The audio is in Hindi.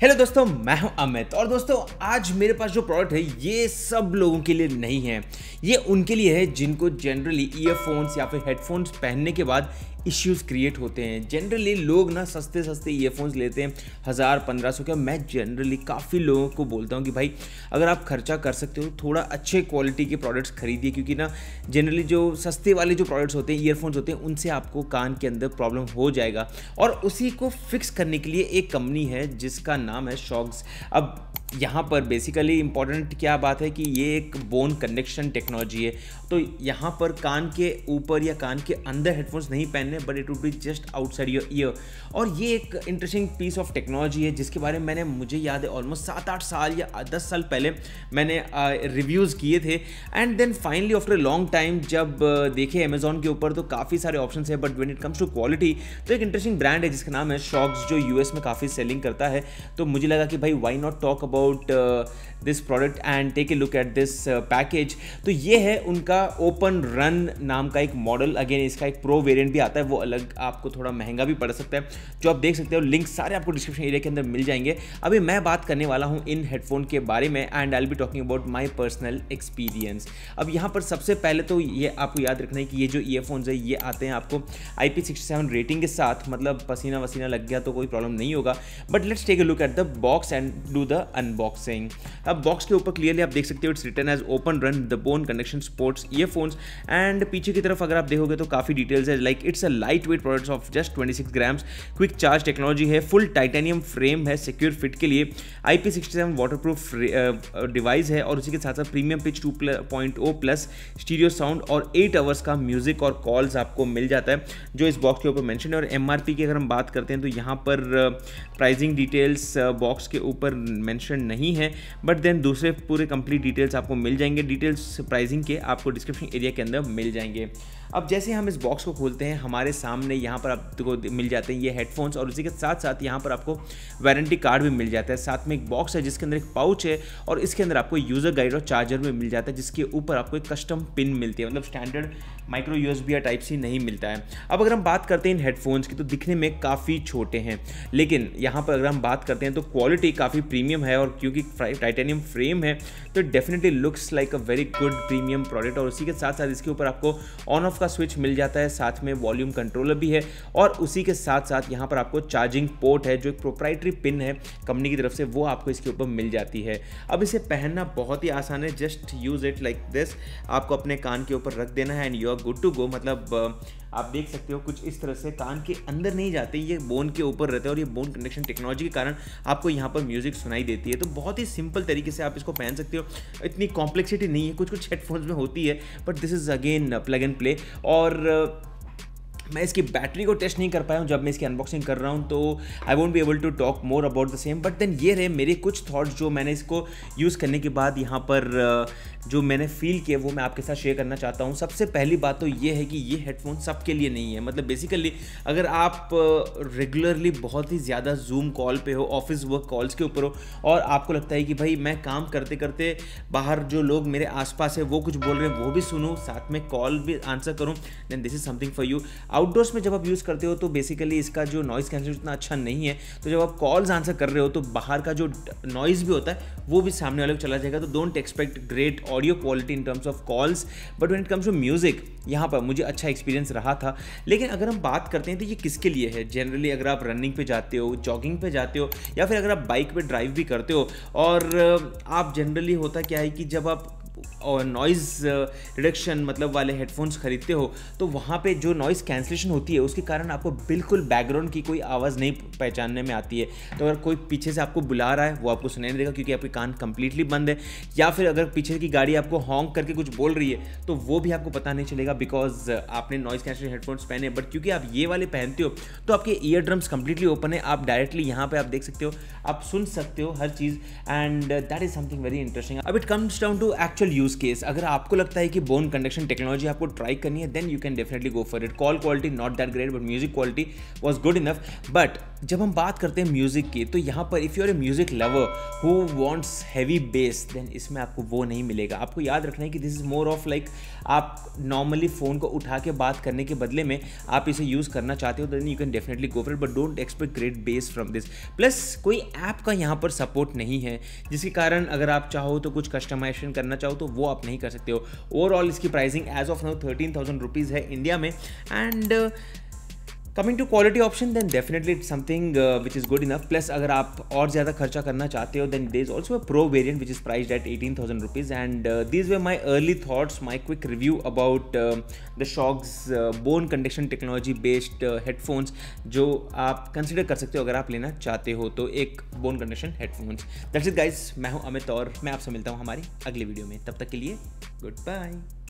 हेलो दोस्तों, मैं हूँ अमित। और दोस्तों, आज मेरे पास जो प्रोडक्ट है, ये सब लोगों के लिए नहीं है। ये उनके लिए है जिनको जनरली ईयरफोन्स या फिर हेडफोन्स पहनने के बाद इश्यूज़ क्रिएट होते हैं। जनरली लोग ना सस्ते सस्ते ईयरफोन्स लेते हैं, हज़ार, पंद्रह सौ का। मैं जनरली काफ़ी लोगों को बोलता हूँ कि भाई, अगर आप खर्चा कर सकते हो, थोड़ा अच्छे क्वालिटी के प्रोडक्ट्स खरीदिए, क्योंकि ना जनरली जो सस्ते वाले जो प्रोडक्ट्स होते हैं ईयरफोन्स होते हैं, उनसे आपको कान के अंदर प्रॉब्लम हो जाएगा। और उसी को फिक्स करने के लिए एक कंपनी है, जिसका नाम है शॉक्स अब यहाँ पर बेसिकली इंपॉर्टेंट क्या बात है कि ये एक बोन कनेक्शन टेक्नोलॉजी है। तो यहाँ पर कान के ऊपर या कान के अंदर हेडफोन्स नहीं पहनने but it would be just outside your ear और ये एक इंटरेस्टिंग पीस ऑफ़ टेक्नोलॉजी है, जिसके बारे में मैंने, मुझे याद है ऑलमोस्ट सात आठ साल या दस साल पहले मैंने रिव्यूज़ किए थे। And then finally after long time जब देखे अमेजोन के ऊपर तो काफ़ी सारे ऑप्शन है but when it comes to quality तो एक इंटरेस्टिंग ब्रांड है, जिसका नाम है शॉक्स जो यूएस में काफ़ी सेलिंग करता है। तो मुझे लगा कि भाई why not talk about uh, this product and take a look at this package तो ये है उनका ओपन रन नाम का एक मॉडल अगेन इसका एक प्रो वेरिएंट भी आता है वो अलग आपको थोड़ा महँगा भी पड़ सकता है जो आप देख सकते हो लिंक सारे आपको डिस्क्रिप्शन एरिया के अंदर मिल जाएँगे। अभी मैं बात करने वाला हूँ इन हेडफोन के बारे में and I be talking about my personal experience अब यहाँ पर सबसे पहले तो ये आपको याद रखना है कि ये जो ईयरफोन्स है ये आते हैं आपको I P sixty seven rating के साथ मतलब पसीना वसीना लग गया तो कोई प्रॉब्लम नहीं होगा। But let's take a look at the box and do the unboxing अब बॉक्स के ऊपर क्लियरली आप देख सकते हो it's written as open run the bone connection sports earphones and पीछे की तरफ़ अगर आप देखोगे तो काफ़ी डिटेल्स है like it's a light weight products of just 26 grams quick charge technology है फुल टाइटेनियम फ्रेम है सिक्योर फिट के लिए. I P sixty seven water proof device है, और उसी के साथ साथ premium pitch two point O plus stereo sound और एट आवर्स का म्यूज़िक और कॉल्स आपको मिल जाता है, जो इस बॉक्स के ऊपर मैंशन है. और एम आर पी की अगर हम बात करते हैं तो यहाँ पर प्राइजिंग डिटेल्स बॉक्स के ऊपर मैंशन नहीं है बट देन दूसरे पूरे कंप्लीट डिटेल्स आपको मिल जाएँगे। डिटेल्स प्राइसिंग के आपको डिस्क्रिप्शन एरिया के अंदर मिल जाएँगे। अब जैसे हम इस बॉक्स को खोलते हैं, हमारे सामने यहाँ पर आपको मिल जाते हैं ये हेडफोन्स और उसी के साथ साथ यहाँ पर आपको वारंटी कार्ड भी मिल जाता है। साथ में एक बॉक्स है जिसके अंदर एक पाउच है और इसके अंदर आपको यूज़र गाइड और चार्जर भी मिल जाता है, जिसके ऊपर आपको एक कस्टम पिन मिलती है। मतलब स्टैंडर्ड माइक्रो यू या टाइप सी नहीं मिलता है। अब अगर हम बात करते हैं इन हेडफोन्स की तो दिखने में काफ़ी छोटे हैं। लेकिन यहाँ पर अगर हम बात करते हैं तो क्वालिटी काफ़ी प्रीमियम है और क्योंकि टाइटेनियम फ्रेम है तो definitely looks like a very good premium product और उसी के साथ साथ इसके ऊपर आपको ऑन ऑफ़ का स्विच मिल जाता है, साथ में वॉल्यूम कंट्रोलर भी है और उसी के साथ साथ यहाँ पर आपको चार्जिंग पोर्ट है, जो एक प्रोप्राइटरी पिन है कंपनी की तरफ़ से वो आपको इसके ऊपर मिल जाती है। अब इसे पहनना बहुत ही आसान है just use it like this आपको अपने कान के ऊपर रख देना है and you are good to go मतलब आप देख सकते हो कुछ इस तरह से कान के अंदर नहीं जाते, ये बोन के ऊपर रहते हैं और ये बोन कनेक्शन टेक्नोलॉजी के कारण आपको यहाँ पर म्यूज़िक सुनाई देती है। तो बहुत ही सिंपल तरीके से आप इसको पहन सकते हो। इतनी कॉम्प्लेक्सिटी नहीं है कुछ कुछ हेडफोन्स में होती है but this is again plug and play और मैं इसकी बैटरी को टेस्ट नहीं कर पाया हूँ। जब मैं इसकी अनबॉक्सिंग कर रहा हूँ तो I won't be able to talk more about the same but then ये रहे मेरे कुछ थॉट्स जो मैंने इसको यूज़ करने के बाद यहाँ पर जो मैंने फील किया, वो मैं आपके साथ शेयर करना चाहता हूँ। सबसे पहली बात तो ये है कि ये हेडफोन सबके लिए नहीं है। मतलब बेसिकली अगर आप रेगुलरली बहुत ही ज़्यादा जूम कॉल पे हो ऑफ़िस वर्क कॉल्स के ऊपर हो, और आपको लगता है कि भाई मैं काम करते करते बाहर जो लोग मेरे आसपास है, वो कुछ बोल रहे हैं, वो भी सुनूँ, साथ में कॉल भी आंसर करूँ then this is something for you outdoors में जब आप यूज़ करते हो तो बेसिकली इसका जो नॉइस कैंसिल उतना अच्छा नहीं है। तो जब आप कॉल्स आंसर कर रहे हो तो बाहर का जो नॉइज़ भी होता है, वो भी सामने वाले को चला जाएगा। तो don't expect great audio quality in terms of calls but when it comes to music यहाँ पर मुझे अच्छा एक्सपीरियंस रहा था। लेकिन अगर हम बात करते हैं तो ये किसके लिए है? जनरली अगर आप रनिंग पे जाते हो जॉगिंग पे जाते हो, या फिर अगर आप बाइक पे ड्राइव भी करते हो, और आप जनरली होता क्या है कि जब आप और नॉइज़ रिडक्शन मतलब वाले हेडफोन्स खरीदते हो तो वहाँ पे जो नॉइज़ कैंसिलेशन होती है, उसके कारण आपको बिल्कुल बैकग्राउंड की कोई आवाज़ नहीं पहचानने में आती है। तो अगर कोई पीछे से आपको बुला रहा है, वो आपको सुनाई नहीं देगा, क्योंकि आपके कान कंप्लीटली बंद है। या फिर अगर पीछे की गाड़ी आपको हॉन्ग करके कुछ बोल रही है तो वो भी आपको पता नहीं चलेगा बिकॉज़ आपने नॉइज़ कैंसिलेशन हेडफोन्स पहने बट क्योंकि आप ये वाले पहनते हो तो आपके ईयर ड्रम्स कंप्लीटली ओपन है। आप डायरेक्टली यहाँ पर आप देख सकते हो, आप सुन सकते हो हर चीज़। And that is something very interesting अब it comes down to actual use case अगर आपको लगता है कि बोन कंडक्शन टेक्नोलॉजी आपको ट्राई करनी है then you can definitely go for it call quality not that great but music quality was good enough but जब हम बात करते हैं म्यूज़िक की तो यहाँ पर if you are a music lover who wants heavy bass then इसमें आपको वो नहीं मिलेगा। आपको याद रखना है कि this is more of like आप नॉर्मली फ़ोन को उठा के बात करने के बदले में आप इसे यूज़ करना चाहते हो then you can definitely go for but don't expect great bass from this plus कोई ऐप का यहाँ पर सपोर्ट नहीं है, जिसके कारण अगर आप चाहो तो कुछ कस्टमाइजेशन करना चाहो तो वो आप नहीं कर सकते हो। ओवरऑल इसकी pricing as of now thirteen thousand rupees है इंडिया में and coming to quality option then definitely it's something which is good enough plus अगर आप और ज़्यादा खर्चा करना चाहते हो then there is also pro variant which is priced at eighteen thousand rupees and these were my early thoughts my quick review about the Shokz bone conduction technology based headphones जो आप कंसिडर कर सकते हो अगर आप लेना चाहते हो तो एक bone conduction headphones that's it guys मैं हूँ अमित और मैं आपसे मिलता हूँ हमारी अगली वीडियो में. तब तक के लिए गुड बाय